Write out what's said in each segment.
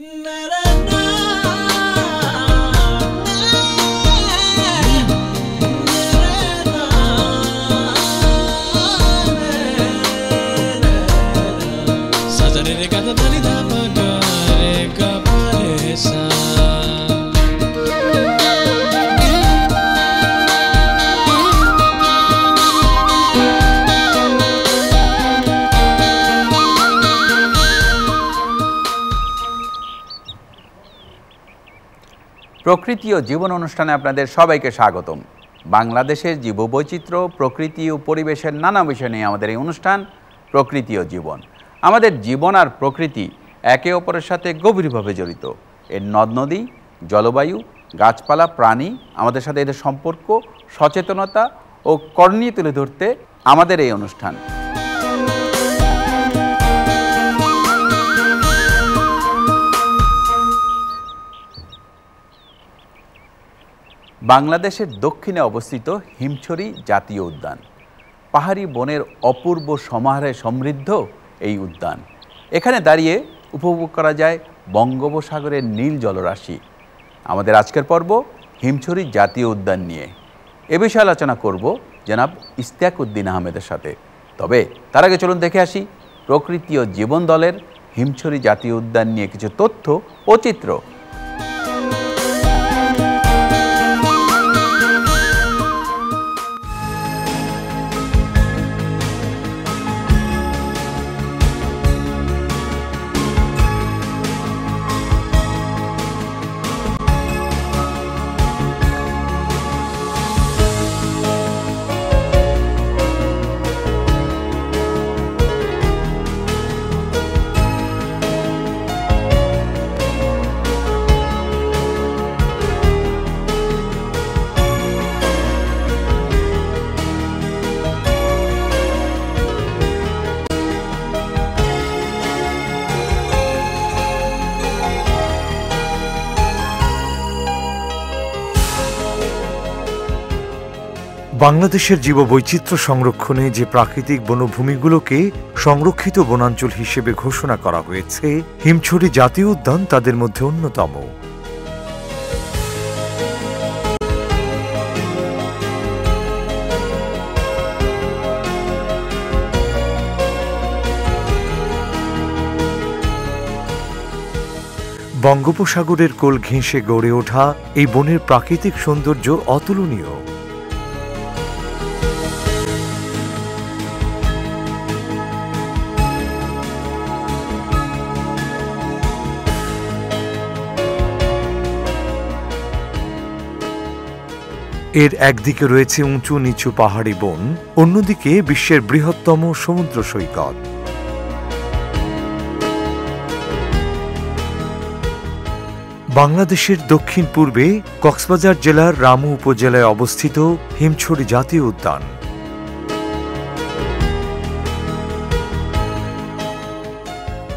La, la. প্রকৃতি ও জীবন অনুষ্ঠানে আপনাদের সবাইকে স্বাগতম। বাংলাদেশের জীববৈচিত্র্য, প্রকৃতি ও পরিবেশের নানা বিষয় নিয়ে আমাদের এই অনুষ্ঠান, প্রকৃতি ও জীবন। আমাদের জীবন আর প্রকৃতি একে অপরের সাথে গভীরভাবে জড়িত। এর নদ নদী, জলবায়ু, গাছপালা, প্রাণী, আমাদের সাথে এদের সম্পর্ক, সচেতনতা ও করণীয় তুলে ধরতে আমাদের এই অনুষ্ঠান। বাংলাদেশের দক্ষিণে অবস্থিত হিমছড়ি জাতীয় উদ্যান। পাহাড়ি বনের অপূর্ব সমাহারে সমৃদ্ধ এই উদ্যান। এখানে দাঁড়িয়ে উপভোগ করা যায় বঙ্গোপসাগরের নীল জলরাশি। আমাদের আজকের পর্ব হিমছড়ি জাতীয় উদ্যান নিয়ে। এ বিষয়ে আলোচনা করব জনাব ইস্তিয়াক উদ্দিন আহমেদের সাথে। তবে তার আগে চলুন দেখে আসি প্রকৃতি ও জীবন দলের হিমছড়ি জাতীয় উদ্যান নিয়ে কিছু তথ্য ও চিত্র। বাংলাদেশের জীববৈচিত্র্য সংরক্ষণে যে প্রাকৃতিক বনভূমিগুলোকে সংরক্ষিত বনাঞ্চল হিসেবে ঘোষণা করা হয়েছে, হিমছড়ি জাতীয় উদ্যান তাদের মধ্যে অন্যতম। বঙ্গোপসাগরের কোল ঘেঁষে গড়ে ওঠা এই বনের প্রাকৃতিক সৌন্দর্য অতুলনীয়। এর একদিকে রয়েছে উঁচু নিচু পাহাড়ি বন, অন্যদিকে বিশ্বের বৃহত্তম সমুদ্র সৈকত। বাংলাদেশের দক্ষিণ পূর্বে কক্সবাজার জেলার রামু উপজেলায় অবস্থিত হিমছড়ি জাতীয় উদ্যান।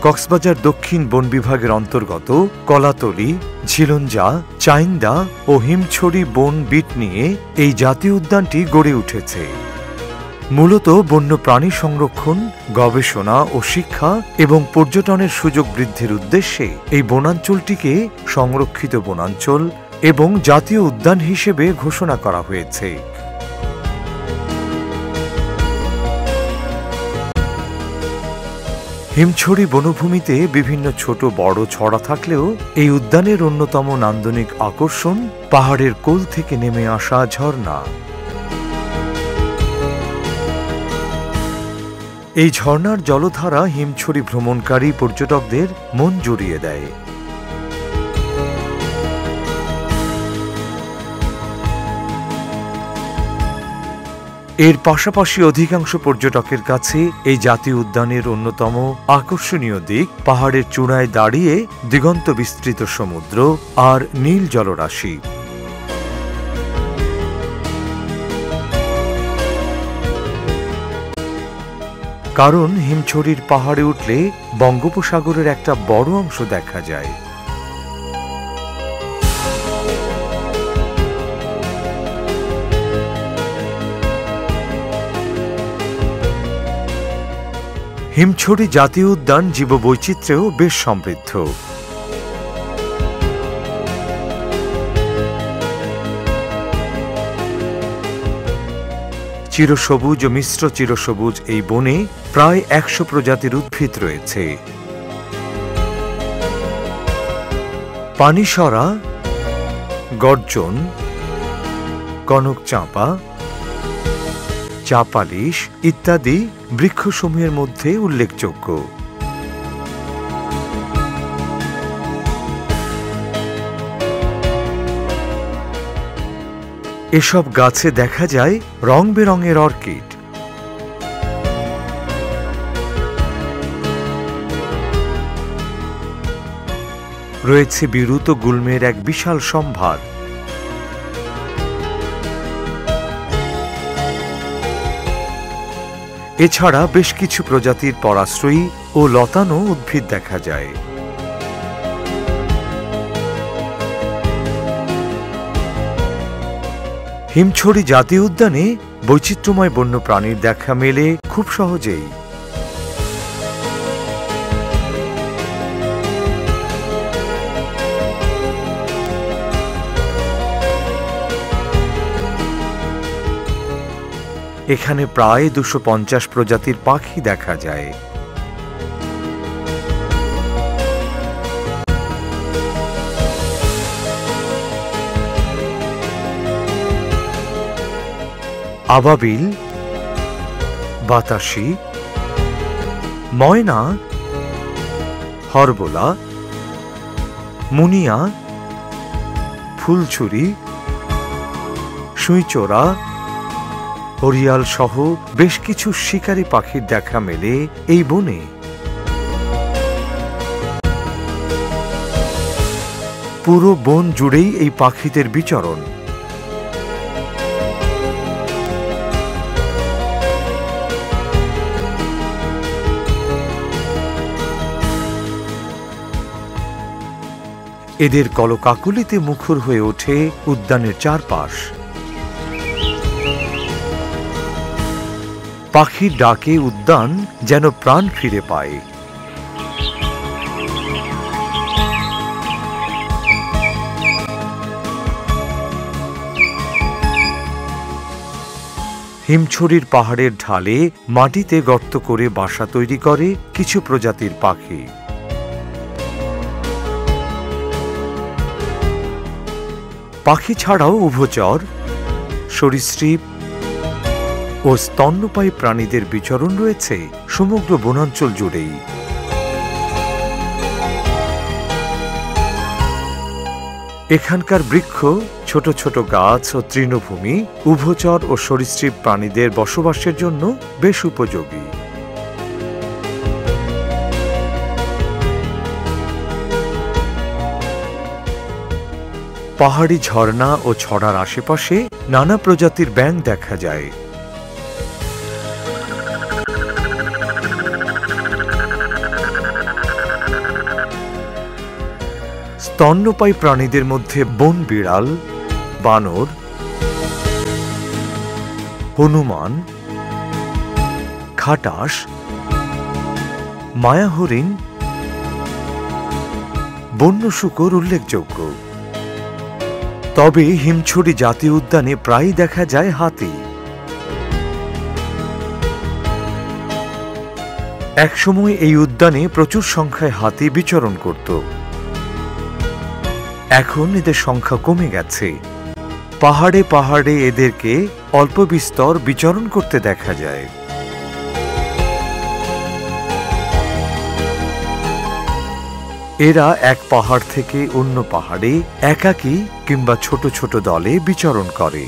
কক্সবাজার দক্ষিণ বন বিভাগের অন্তর্গত কলাতলি, ঝিলঞ্জা, চাইন্দা ও হিমছড়ি বন বিট নিয়ে এই জাতীয় উদ্যানটি গড়ে উঠেছে। মূলত বন্য প্রাণী সংরক্ষণ, গবেষণা ও শিক্ষা এবং পর্যটনের সুযোগ বৃদ্ধির উদ্দেশ্যে এই বনাঞ্চলটিকে সংরক্ষিত বনাঞ্চল এবং জাতীয় উদ্যান হিসেবে ঘোষণা করা হয়েছে। হিমছড়ি বনভূমিতে বিভিন্ন ছোট বড় ছড়া থাকলেও এই উদ্যানের অন্যতম নান্দনিক আকর্ষণ পাহাড়ের কোল থেকে নেমে আসা ঝর্ণা। এই ঝর্ণার জলধারা হিমছড়ি ভ্রমণকারী পর্যটকদের মন জুড়িয়ে দেয়। এর পাশাপাশি অধিকাংশ পর্যটকের কাছে এই জাতীয় উদ্যানের অন্যতম আকর্ষণীয় দিক, পাহাড়ের চূড়ায় দাঁড়িয়ে দিগন্ত বিস্তৃত সমুদ্র আর নীল জলরাশি। কারণ হিমছড়ির পাহাড়ে উঠলে বঙ্গোপসাগরের একটা বড় অংশ দেখা যায়। হিমছড়ি জাতীয় উদ্যান জীববৈচিত্র্যেও বেশ সমৃদ্ধ। চিরসবুজ ও মিশ্র চিরসবুজ এই বনে প্রায় একশো প্রজাতির উদ্ভিদ রয়েছে। পানিসরা, গর্জন কনক চাঁপা চাপালিশ ইত্যাদি বৃক্ষসমূহের মধ্যে উল্লেখযোগ্য। এসব গাছে দেখা যায় রং বেরঙের অর্কিড। রয়েছে বিরুত গুল্মের এক বিশাল সম্ভার। এছাড়া বেশ কিছু প্রজাতির পরাশ্রয়ী ও লতানো উদ্ভিদ দেখা যায়। হিমছড়ি জাতীয় উদ্যানে বৈচিত্র্যময় বন্য প্রাণীর দেখা মেলে খুব সহজেই। এখানে প্রায় দুশো পঞ্চাশ প্রজাতির পাখি দেখা যায়। আবাবিল, বাতাসি, ময়না, হরবোলা, মুনিয়া, ফুলছুরি, সুইচোরা হরিয়াল সহ বেশ কিছু শিকারী পাখির দেখা মেলে এই বনে। পুরো বন জুড়েই এই পাখিদের বিচরণ। এদের কলকাকুলিতে মুখর হয়ে ওঠে উদ্যানের চারপাশ। পাখির ডাকে উদ্যান যেন প্রাণ ফিরে পায়। হিমছড়ির পাহাড়ের ঢালে মাটিতে গর্ত করে বাসা তৈরি করে কিছু প্রজাতির পাখি। পাখি ছাড়াও উভচর, সরীসৃপ ও স্তন্যপায়ী প্রাণীদের বিচরণ রয়েছে সমগ্র বনাঞ্চল জুড়েই। এখানকার বৃক্ষ, ছোট ছোট গাছ ও তৃণভূমি, উভচর ও সরীসৃপ প্রাণীদের বসবাসের জন্য বেশ উপযোগী। পাহাড়ি ঝর্ণা ও ছড়ার আশেপাশে নানা প্রজাতির ব্যাঙ দেখা যায়। স্তন্যপায়ী প্রাণীদের মধ্যে বন বিড়াল, বানর, হনুমান খাটাস মায়া হরিণ বন্য শুকর উল্লেখযোগ্য। তবে হিমছড়ি জাতীয় উদ্যানে প্রায়ই দেখা যায় হাতি। একসময় এই উদ্যানে প্রচুর সংখ্যায় হাতি বিচরণ করত। এখন এদের সংখ্যা কমে গেছে। পাহাড়ে পাহাড়ে এদেরকে অল্প বিস্তর বিচরণ করতে দেখা যায়। এরা এক পাহাড় থেকে অন্য পাহাড়ে একাকী কিংবা ছোট ছোট দলে বিচরণ করে।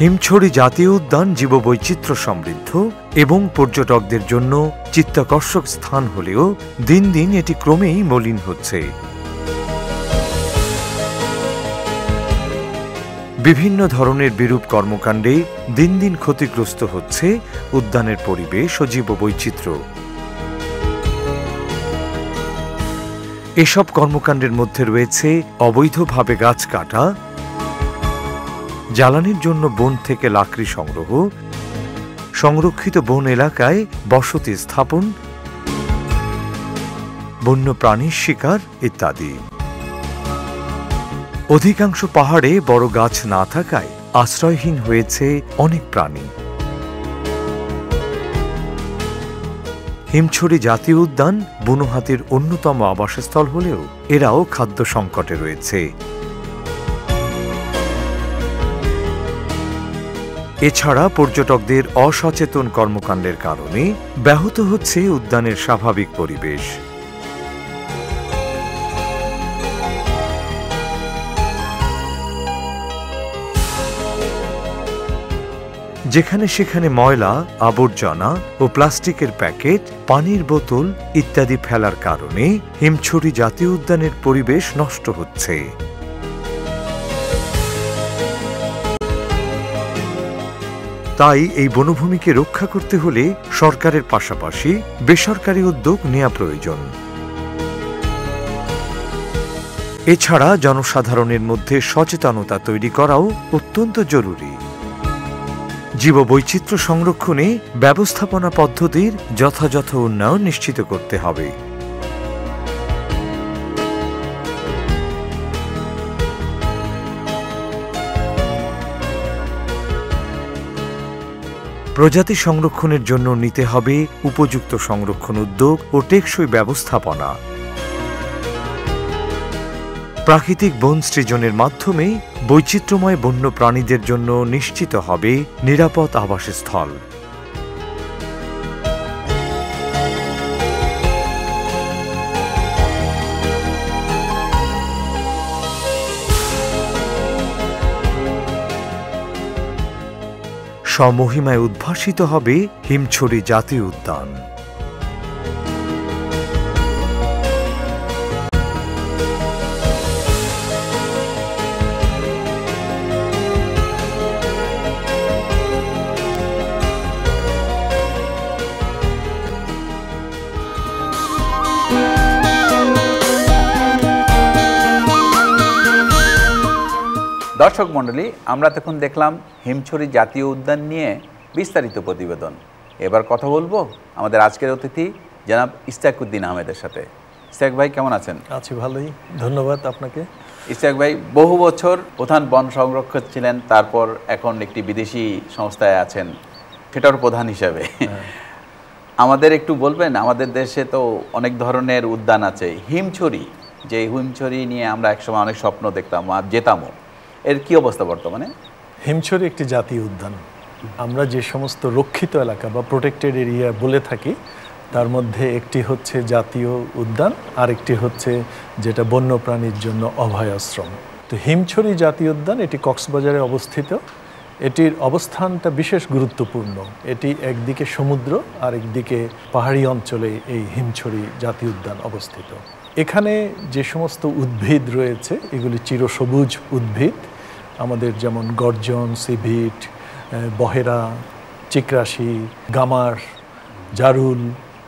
হিমছড়ি জাতীয় উদ্যান জীববৈচিত্র্য সমৃদ্ধ এবং পর্যটকদের জন্য চিত্তাকর্ষক স্থান হলেও দিন দিন এটি ক্রমেই মলিন হচ্ছে। বিভিন্ন ধরনের বিরূপ কর্মকাণ্ডে দিন দিন ক্ষতিগ্রস্ত হচ্ছে উদ্যানের পরিবেশ ও জীববৈচিত্র্য। এসব কর্মকাণ্ডের মধ্যে রয়েছে অবৈধভাবে গাছ কাটা জ্বালানির জন্য বন থেকে লাকড়ি সংগ্রহ, সংরক্ষিত বন এলাকায় বসতি স্থাপন বন্য প্রাণীর শিকার ইত্যাদি। অধিকাংশ পাহাড়ে বড় গাছ না থাকায় আশ্রয়হীন হয়েছে অনেক প্রাণী। হিমছড়ি জাতীয় উদ্যান বুনো হাতির অন্যতম আবাসস্থল হলেও এরাও খাদ্য সংকটে রয়েছে। এছাড়া পর্যটকদের অসচেতন কর্মকাণ্ডের কারণে ব্যাহত হচ্ছে উদ্যানের স্বাভাবিক পরিবেশ। যেখানে সেখানে ময়লা, আবর্জনা ও প্লাস্টিকের প্যাকেট, পানির বোতল ইত্যাদি ফেলার কারণে হিমছড়ি জাতীয় উদ্যানের পরিবেশ নষ্ট হচ্ছে। তাই এই বনভূমিকে রক্ষা করতে হলে সরকারের পাশাপাশি বেসরকারি উদ্যোগ নেওয়া প্রয়োজন। এছাড়া জনসাধারণের মধ্যে সচেতনতা তৈরি করাও অত্যন্ত জরুরি। জীববৈচিত্র্য সংরক্ষণে ব্যবস্থাপনা পদ্ধতির যথাযথ উন্নয়ন নিশ্চিত করতে হবে। প্রজাতি সংরক্ষণের জন্য নিতে হবে উপযুক্ত সংরক্ষণ উদ্যোগ ও টেকসই ব্যবস্থাপনা। প্রাকৃতিক বন সৃজনের মাধ্যমে বৈচিত্র্যময় বন্য প্রাণীদের জন্য নিশ্চিত হবে নিরাপদ আবাসস্থল। সমহিমায় উদ্ভাসিত হবে হিমছড়ি জাতীয় উদ্যান। দর্শক মণ্ডলী আমরা তখন দেখলাম হিমছড়ি জাতীয় উদ্যান নিয়ে বিস্তারিত প্রতিবেদন। এবার কথা বলব আমাদের আজকের অতিথি জনাব ইস্তাকুদ্দিন আহমেদের সাথে। ইস্তাক ভাই কেমন আছেন? আছি ভালোই। ধন্যবাদ আপনাকে। ইস্তাক ভাই বহু বছর প্রধান বন সংরক্ষক ছিলেন তারপর এখন একটি বিদেশি সংস্থায় আছেন সেটার প্রধান হিসাবে। আমাদের একটু বলবেন আমাদের দেশে তো অনেক ধরনের উদ্যান আছে। হিমছড়ি যে হিমছড়ি নিয়ে আমরা একসময় অনেক স্বপ্ন দেখতাম আর যেতামও। এর কি অবস্থা বর্তমানে? হিমছড়ি একটি জাতীয় উদ্যান। আমরা যে সমস্ত রক্ষিত এলাকা বা প্রোটেক্টেড এরিয়া বলে থাকি, তার মধ্যে একটি হচ্ছে জাতীয় উদ্যান আর একটি হচ্ছে যেটা বন্যপ্রাণীর জন্য অভয় আশ্রম তো হিমছড়ি জাতীয় উদ্যান, এটি কক্সবাজারে অবস্থিত। এটির অবস্থানটা বিশেষ গুরুত্বপূর্ণ। এটি একদিকে সমুদ্র আর একদিকে পাহাড়ি অঞ্চলে এই হিমছড়ি জাতীয় উদ্যান অবস্থিত। এখানে যে সমস্ত উদ্ভিদ রয়েছে, এগুলি চিরসবুজ উদ্ভিদ। আমাদের যেমন গর্জন, সিভিট বহেরা, চিকরাশি, গামার, জারুল,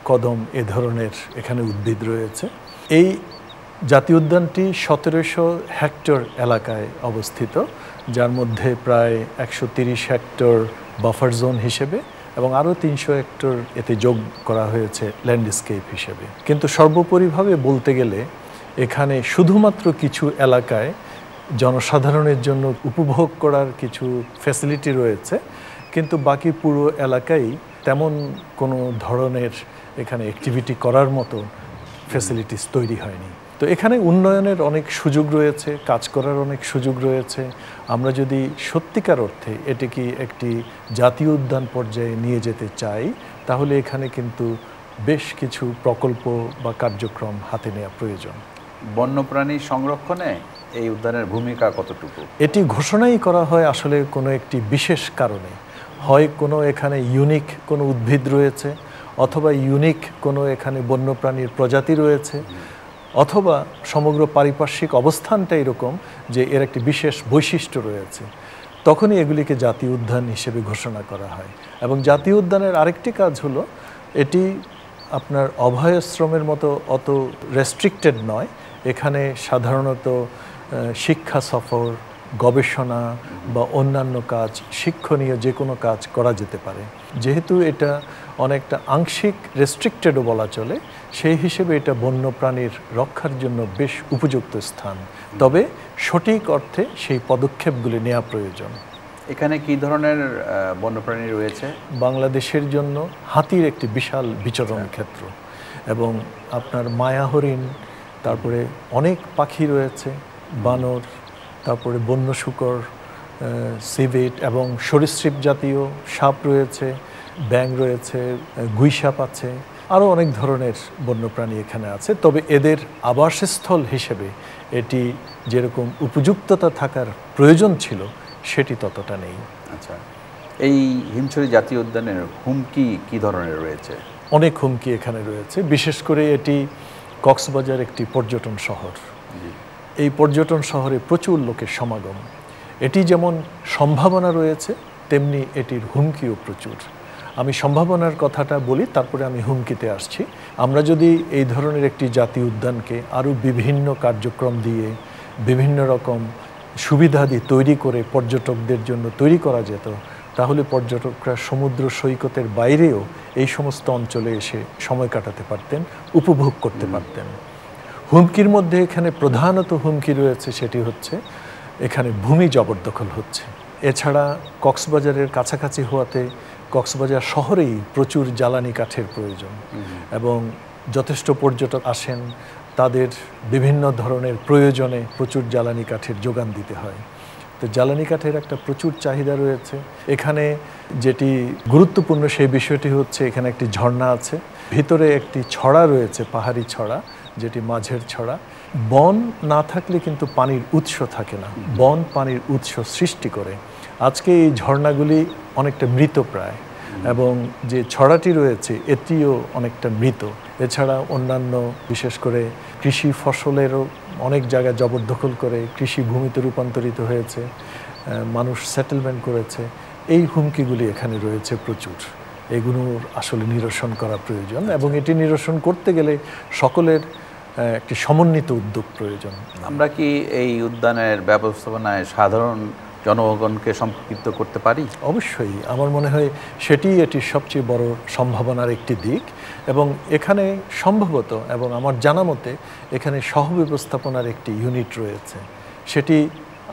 কদম এ ধরনের এখানে উদ্ভিদ রয়েছে। এই জাতীয় উদ্যানটি সতেরোশো হেক্টর এলাকায় অবস্থিত, যার মধ্যে প্রায় একশো হেক্টর বাফার জোন হিসেবে এবং আরও তিনশো হেক্টর এতে যোগ করা হয়েছে ল্যান্ডস্কেপ হিসেবে। কিন্তু সর্বোপরিভাবে বলতে গেলে, এখানে শুধুমাত্র কিছু এলাকায় জনসাধারণের জন্য উপভোগ করার কিছু ফ্যাসিলিটি রয়েছে, কিন্তু বাকি পুরো এলাকায় তেমন কোনো ধরনের এখানে অ্যাক্টিভিটি করার মতো ফ্যাসিলিটিস তৈরি হয়নি। তো এখানে উন্নয়নের অনেক সুযোগ রয়েছে কাজ করার অনেক সুযোগ রয়েছে। আমরা যদি সত্যিকার অর্থে এটিকে একটি জাতীয় উদ্যান পর্যায়ে নিয়ে যেতে চাই তাহলে এখানে কিন্তু বেশ কিছু প্রকল্প বা কার্যক্রম হাতে নেওয়া প্রয়োজন। বন্যপ্রাণী সংরক্ষণে এই উদ্যানের ভূমিকা কতটুকু? এটি ঘোষণাই করা হয় আসলে কোনো একটি বিশেষ কারণে। হয় কোনো এখানে ইউনিক কোনো উদ্ভিদ রয়েছে অথবা ইউনিক কোনো এখানে বন্যপ্রাণীর প্রজাতি রয়েছে। অথবা সমগ্র পারিপার্শ্বিক অবস্থানটা এরকম যে এর একটি বিশেষ বৈশিষ্ট্য রয়েছে। তখনই এগুলিকে জাতীয় উদ্যান হিসেবে ঘোষণা করা হয়। এবং জাতীয় উদ্যানের আরেকটি কাজ হলো, এটি আপনার অভয়াশ্রমের মতো অত রেস্ট্রিক্টেড নয়। এখানে সাধারণত শিক্ষা সফর, গবেষণা বা অন্যান্য কাজ, শিক্ষণীয় যে কোনো কাজ করা যেতে পারে। যেহেতু এটা অনেকটা আংশিক রেস্ট্রিক্টেডও বলা চলে সেই হিসেবে এটা বন্যপ্রাণীর রক্ষার জন্য বেশ উপযুক্ত স্থান। তবে সঠিক অর্থে সেই পদক্ষেপগুলি নেওয়া প্রয়োজন। এখানে কি ধরনের বন্যপ্রাণী রয়েছে? বাংলাদেশের জন্য হাতির একটি বিশাল বিচরণ ক্ষেত্র এবং আপনার মায়া হরিণ তারপরে অনেক পাখি রয়েছে বানর তারপরে বন্য শুকর সিভিট এবং সরীসৃপ জাতীয় সাপ রয়েছে ব্যাং রয়েছে গুইসাপ আছে। আরও অনেক ধরনের বন্যপ্রাণী এখানে আছে তবে এদের আবাসস্থল হিসেবে এটি যেরকম উপযুক্ততা থাকার প্রয়োজন ছিল সেটি ততটা নেই। আচ্ছা এই হিমছড়ি জাতীয় উদ্যানের হুমকি কি ধরনের রয়েছে? অনেক হুমকি এখানে রয়েছে বিশেষ করে এটি কক্সবাজার একটি পর্যটন শহর। এই পর্যটন শহরে প্রচুর লোকের সমাগম। এটি যেমন সম্ভাবনা রয়েছে তেমনি এটির হুমকিও প্রচুর। আমি সম্ভাবনার কথাটা বলি, তারপরে আমি হুমকিতে আসছি। আমরা যদি এই ধরনের একটি জাতীয় উদ্যানকে আরও বিভিন্ন কার্যক্রম দিয়ে, বিভিন্ন রকম সুবিধাদি তৈরি করে পর্যটকদের জন্য তৈরি করা যেত, তাহলে পর্যটকরা সমুদ্র সৈকতের বাইরেও এই সমস্ত অঞ্চলে এসে সময় কাটাতে পারতেন, উপভোগ করতে পারতেন। হুমকির মধ্যে এখানে প্রধানত হুমকি রয়েছে সেটি হচ্ছে, এখানে ভূমি জবরদখল হচ্ছে। এছাড়া কক্সবাজারের কাছাকাছি হওয়াতে কক্সবাজার শহরেই প্রচুর জ্বালানি কাঠের প্রয়োজন এবং যথেষ্ট পর্যটক আসেন, তাদের বিভিন্ন ধরনের প্রয়োজনে প্রচুর জ্বালানি কাঠের যোগান দিতে হয়। তো জ্বালানি কাঠের একটা প্রচুর চাহিদা রয়েছে। এখানে যেটি গুরুত্বপূর্ণ সেই বিষয়টি হচ্ছে, এখানে একটি ঝর্ণা আছে। ভিতরে একটি ছড়া রয়েছে, পাহাড়ি ছড়া, যেটি মাঝের ছড়া। বন না থাকলে কিন্তু পানির উৎস থাকে না। বন পানির উৎস সৃষ্টি করে। আজকে এই ঝর্ণাগুলি অনেকটা মৃতপ্রায় এবং যে ছড়াটি রয়েছে এটিও অনেকটা মৃত। এছাড়া অন্যান্য বিশেষ করে কৃষি ফসলেরও অনেক জায়গায় জবরদখল করে কৃষি ভূমিতে রূপান্তরিত হয়েছে মানুষ সেটেলমেন্ট করেছে। এই হুমকিগুলি এখানে রয়েছে প্রচুর। এগুলোর আসলে নিরসন করা প্রয়োজন এবং এটি নিরসন করতে গেলে সকলের একটি সমন্বিত উদ্যোগ প্রয়োজন। আমরা কি এই উদ্যানের ব্যবস্থাপনায় সাধারণ জনগণকে সম্পৃক্ত করতে পারি? অবশ্যই। আমার মনে হয় সেটি এটির সবচেয়ে বড় সম্ভাবনার একটি দিক এবং এখানে সম্ভবত এবং আমার জানা মতে এখানে সহব্যবস্থাপনার একটি ইউনিট রয়েছে। সেটি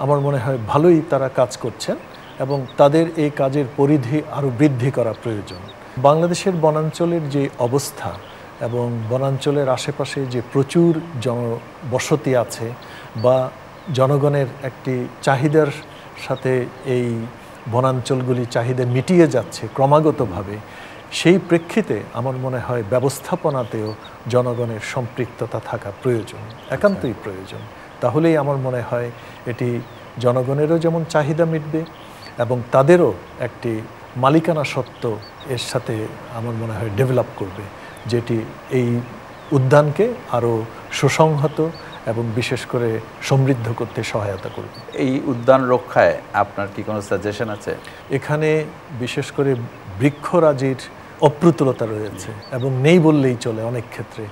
আমার মনে হয় ভালোই তারা কাজ করছেন এবং তাদের এই কাজের পরিধি আরও বৃদ্ধি করা প্রয়োজন। বাংলাদেশের বনাঞ্চলের যে অবস্থা এবং বনাঞ্চলের আশেপাশে যে প্রচুর জনবসতি আছে বা জনগণের একটি চাহিদার সাথে এই বনাঞ্চলগুলি চাহিদা মিটিয়ে যাচ্ছে ক্রমাগতভাবে, সেই প্রেক্ষিতে আমার মনে হয় ব্যবস্থাপনাতেও জনগণের সম্পৃক্ততা থাকা প্রয়োজন, একান্তই প্রয়োজন। তাহলেই আমার মনে হয় এটি জনগণেরও যেমন চাহিদা মিটবে এবং তাদেরও একটি মালিকানা সত্ত্ব এর সাথে আমার মনে হয় ডেভেলপ করবে, যেটি এই উদ্যানকে আরও সুসংহত এবং বিশেষ করে সমৃদ্ধ করতে সহায়তা করবে। এই উদ্যান রক্ষায় আপনার কি কোনো সাজেশন আছে? এখানে বিশেষ করে বৃক্ষরাজির অপ্রতুলতা রয়েছে এবং নেই বললেই চলে অনেক ক্ষেত্রে।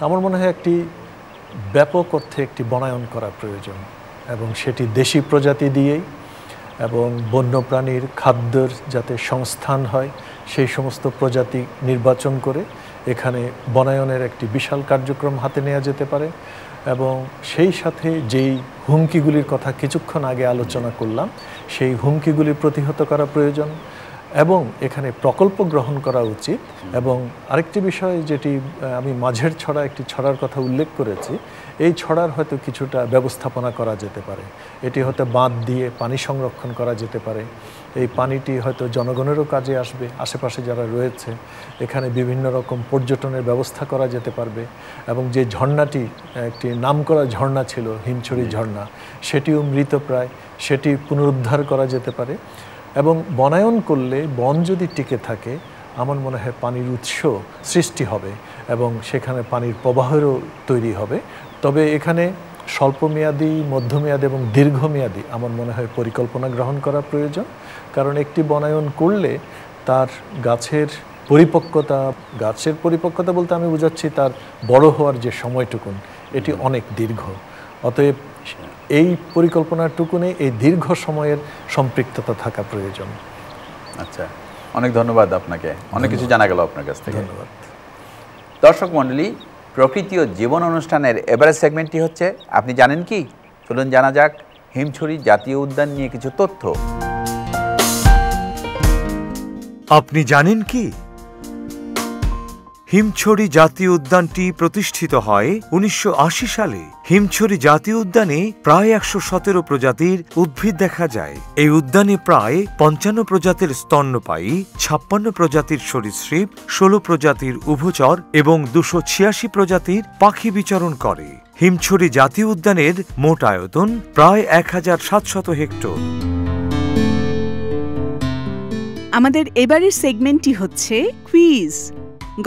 আমার মনে হয় একটি ব্যাপক অর্থে একটি বনায়ন করা প্রয়োজন এবং সেটি দেশি প্রজাতি দিয়েই এবং বন্যপ্রাণীর খাদ্যের যাতে সংস্থান হয় সেই সমস্ত প্রজাতি নির্বাচন করে এখানে বনায়নের একটি বিশাল কার্যক্রম হাতে নেওয়া যেতে পারে। এবং সেই সাথে যেই হুমকিগুলির কথা কিছুক্ষণ আগে আলোচনা করলাম, সেই হুমকিগুলি প্রতিহত করা প্রয়োজন এবং এখানে প্রকল্প গ্রহণ করা উচিত এবং আরেকটি বিষয় যেটি আমি মাঝের ছড়া একটি ছড়ার কথা উল্লেখ করেছি এই ছড়ার হয়তো কিছুটা ব্যবস্থাপনা করা যেতে পারে। এটি হয়তো বাঁধ দিয়ে পানি সংরক্ষণ করা যেতে পারে। এই পানিটি হয়তো জনগণেরও কাজে আসবে, আশেপাশে যারা রয়েছে। এখানে বিভিন্ন রকম পর্যটনের ব্যবস্থা করা যেতে পারবে এবং যে ঝর্ণাটি, একটি নামকরা ঝর্ণা ছিল, হিমছড়ি ঝর্ণা, সেটিও মৃতপ্রায় সেটি পুনরুদ্ধার করা যেতে পারে এবং বনায়ন করলে বন যদি টিকে থাকে, আমার মনে হয় পানির উৎস সৃষ্টি হবে এবং সেখানে পানির প্রবাহেরও তৈরি হবে। তবে এখানে স্বল্পমেয়াদী মধ্যমেয়াদী এবং দীর্ঘমেয়াদী আমার মনে হয় পরিকল্পনা গ্রহণ করা প্রয়োজন। কারণ একটি বনায়ন করলে তার গাছের পরিপক্কতা গাছের পরিপক্কতা বলতে আমি বোঝাচ্ছি তার বড় হওয়ার যে সময়টুকুন এটি অনেক দীর্ঘ। অতএব এই পরিকল্পনাটুকুনে এই দীর্ঘ সময়ের সম্পৃক্ততা থাকা প্রয়োজন। আচ্ছা অনেক ধন্যবাদ আপনাকে। অনেক কিছু জানা গেল আপনার কাছ থেকে। ধন্যবাদ। দর্শক মণ্ডলী প্রকৃতি ও জীবন অনুষ্ঠানের এবারের সেগমেন্টটি হচ্ছে, আপনি জানেন কি? চলুন জানা যাক, হিমছড়ি জাতীয় উদ্যান নিয়ে কিছু তথ্য। আপনি জানেন কি? হিমছড়ি জাতীয় উদ্যানটি প্রতিষ্ঠিত হয় উনিশশো আশি সালে। হিমছড়ি জাতীয় উদ্যানে প্রায় একশো সতেরো প্রজাতির উদ্ভিদ দেখা যায়। এই উদ্যানে প্রায় পঞ্চান্ন প্রজাতির স্তন্যপায়ী, ছাপ্পান্ন প্রজাতির সরীসৃপ, ষোলো প্রজাতির উভচর এবং দুশো ছিয়াশি প্রজাতির পাখি বিচরণ করে। হিমছড়ি জাতীয় উদ্যানের মোট আয়তন প্রায় এক হাজার সাতশত হেক্টর। আমাদের এবারের সেগমেন্টটি হচ্ছে কুইজ।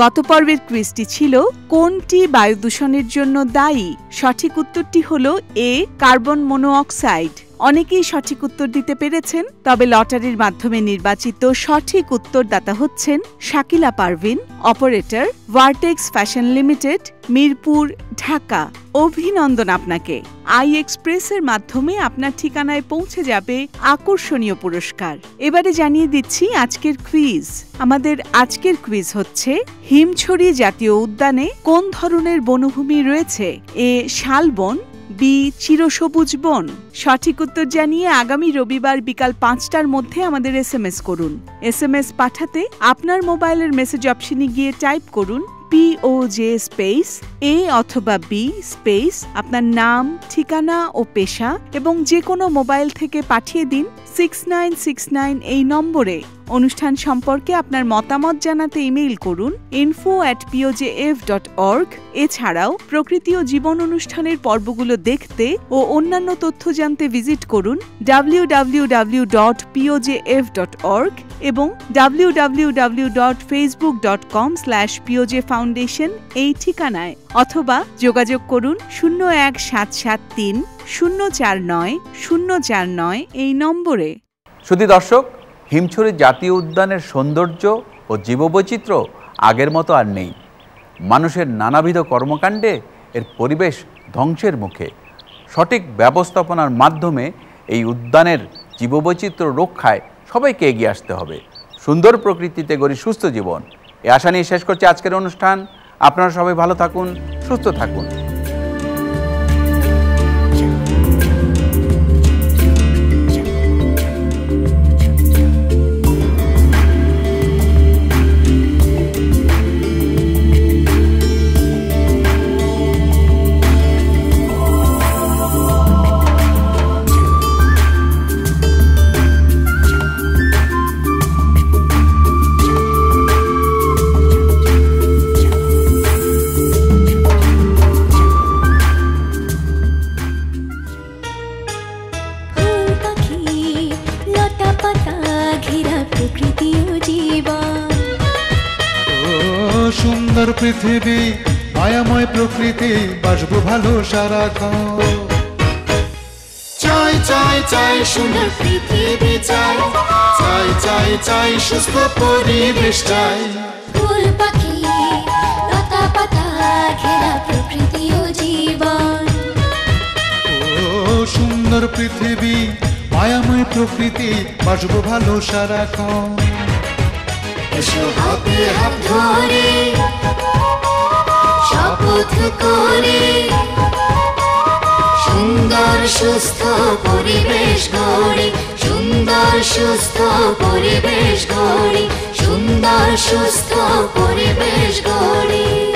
গত পর্বের কুইজটি ছিল, কোনটি বায়ু দূষণের জন্য দায়ী? সঠিক উত্তরটি হল এ, কার্বন মনোঅক্সাইড। অনেকেই সঠিক উত্তর দিতে পেরেছেন, তবে লটারির মাধ্যমে নির্বাচিত সঠিক উত্তরদাতা হচ্ছেন Shakila Parvin, operator vertex fashion limited, Mirpur, Dhaka. অভিনন্দন আপনাকে। আই এক্সপ্রেসের মাধ্যমে আপনার ঠিকানায় পৌঁছে যাবে আকর্ষণীয় পুরস্কার। এবারে জানিয়ে দিচ্ছি আজকের কুইজ আমাদের আজকের কুইজ হচ্ছে, হিমছড়ি জাতীয় উদ্যানে কোন ধরনের বনভূমি রয়েছে? এ, শালবন বি, চিরসবুজ বন। সঠিক উত্তর জানিয়ে আগামী রবিবার বিকাল পাঁচটার মধ্যে আমাদের এস করুন। এস পাঠাতে আপনার মোবাইলের মেসেজ অপশনে গিয়ে টাইপ করুন P O J space A অথবা বি স্পেস আপনার নাম, ঠিকানা ও পেশা এবং যে কোনো মোবাইল থেকে পাঠিয়ে দিন সিক্স নাইন সিক্স নাইন এই নম্বরে। অনুষ্ঠান সম্পর্কে আপনার মতামত জানাতে ইমেইল করুন info at POJF dot org এছাড়াও প্রকৃতি ও জীবন অনুষ্ঠানের পর্বগুলো দেখতে ও অন্যান্য তথ্য জানতে ভিজিট করুন W W W dot POJF dot org এবং W W W dot Facebook dot com slash POJ foundation এই ঠিকানায়, অথবা যোগাযোগ করুন শূন্য এক সাত সাত তিন, শূন্য চার নয়, শূন্য চার নয় এই নম্বরে। শুধু দর্শক, হিমছড়ি জাতীয় উদ্যানের সৌন্দর্য ও জীববৈচিত্র্য আগের মতো আর নেই। মানুষের নানাবিধ কর্মকাণ্ডে এর পরিবেশ ধ্বংসের মুখে। সঠিক ব্যবস্থাপনার মাধ্যমে এই উদ্যানের জীববৈচিত্র্য রক্ষায় সবাইকে এগিয়ে আসতে হবে। সুন্দর প্রকৃতিতে গড়ি সুস্থ জীবন। এ আশা নিয়ে শেষ করছি আজকের অনুষ্ঠান। আপনারা সবাই ভালো থাকুন, সুস্থ থাকুন। ভালো সারাক্ষণ চাই চাই চাই সুন্দর পৃথিবী চাই। চাই চাই চাই সুস্থ পরিবেশ চাই। ফুল পাখি লতা পাতা ঘেরা প্রকৃতি ও জীবন। ও সুন্দর পৃথিবী মায়াময় প্রকৃতি বাসবো ভালো সারাক্ষণ এসো হাতে হাত ধরে শপথ করে সুন্দর সুস্থ পরিবেশ গড়ি সুন্দর সুস্থ পরিবেশ গড়ি সুন্দর সুস্থ পরিবেশ গড়ে।